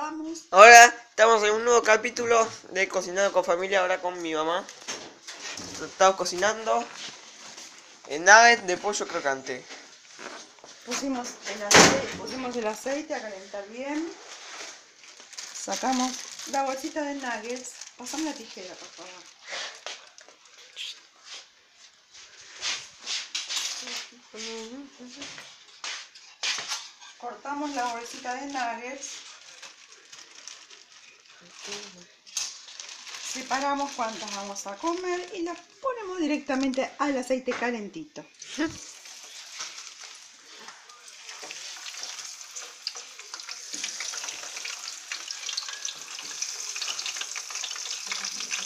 Vamos. Ahora estamos en un nuevo capítulo de Cocinando con Familia, ahora con mi mamá. Estamos cocinando en nuggets de pollo crocante. Pusimos el, aceite, pusimos el aceite a calentar bien. Sacamos la bolsita de nuggets. Pasame la tijera, por favor. Cortamos la bolsita de nuggets. Separamos cuántas vamos a comer y las ponemos directamente al aceite calentito.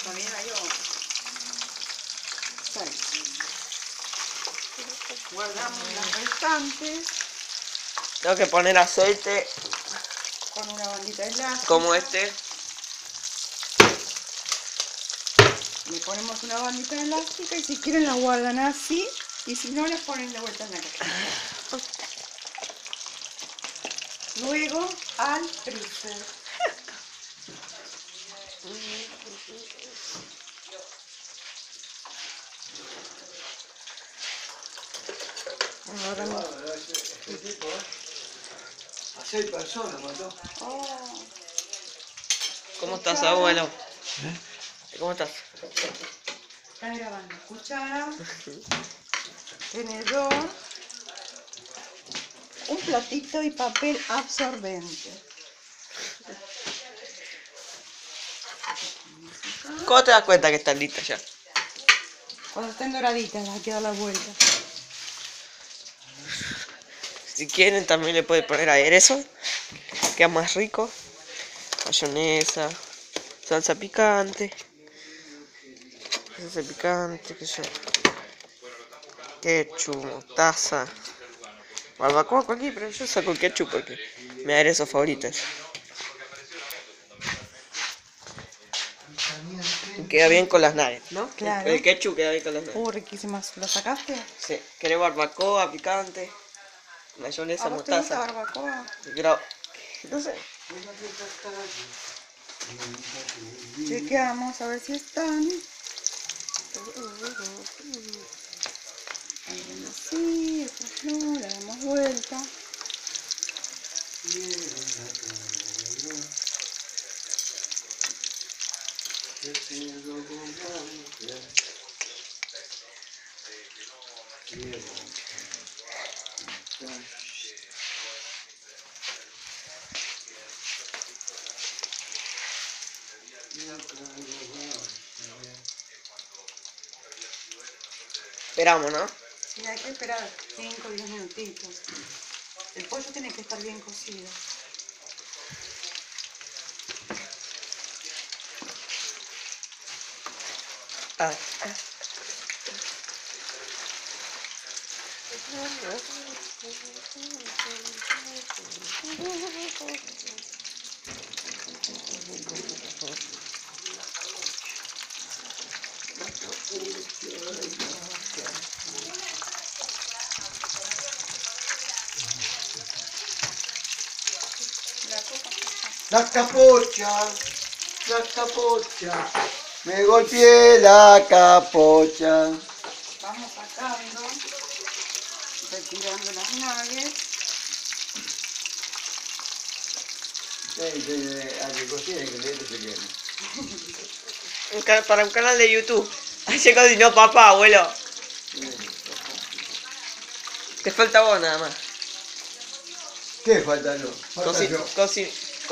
También hay. Guardamos las restantes Tengo que poner aceite con una bandita elástica. como este. Le ponemos una bandita elástica y si quieren la guardan así y si no las ponen de vuelta en la caja. Luego al freezer. Ahora no. A seis personas mató. Oh, ¿Cómo estás, abuelo? ¿Cómo estás? está grabando. Cuchara, tenedor, un platito y papel absorbente. ¿Cómo te das cuenta que están listas ya? Cuando estén doraditas, las hay que dar la vuelta. Si quieren también le pueden poner aderezo. Queda más rico. Mayonesa. Salsa picante. Salsa picante, sé yo. Ketchup, mostaza. Barbacoa cualquier, pero yo saco ketchup porque mi aderezo favorito es. Y Queda bien con las nuggets, ¿no? Claro. El ketchup queda bien con las nuggets. Uh, riquísimas. ¿Lo sacaste? Sí. ¿Querés barbacoa picante? Mayonesa, ¿A vos te gusta mostaza. barbacoa? Gra- No sé. Chequeamos a ver si están. Algunas sí, otras no, le damos vuelta. Esperamos, ¿no? Sí, hay que esperar 5 o 10 minutitos. El pollo tiene que estar bien cocido. Ah, ah. La capocha, la capocha. Me golpeé la capocha. Vamos sacando, retirando las ca- para un canal de YouTube. Así cocinó papá, abuelo. Te falta vos nada más. ¿Qué falta yo? Falta Coci- yo.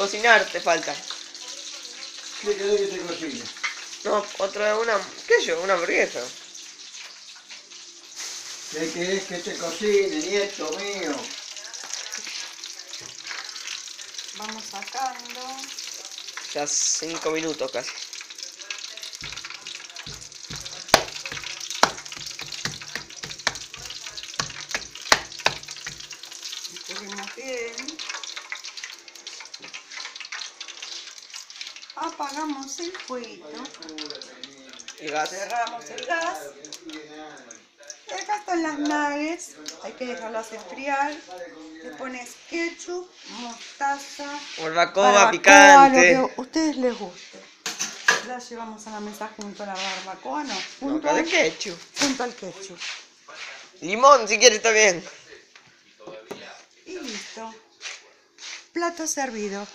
Coci- cocinar te falta. ¿Qué querés que te cocine? No, otra una, ¿qué yo? Una hamburguesa. ¿Qué querés que te cocine, nieto mío? Vamos sacando. Ya cinco minutos casi. Bien. Apagamos el fueguito. El gas. Cerramos el gas. Y acá están las nuggets. Hay que dejarlas enfriar. Le pones ketchup, mostaza, Barbacoa, picante. lo que a ustedes les guste. La llevamos a la mesa junto a la barbacoa, no, junto, al, ketchup. junto al ketchup. Limón, si quieres, está bien. Y listo. Plato servido.